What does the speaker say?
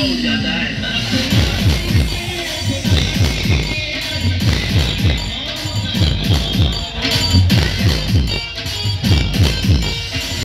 Oh, 来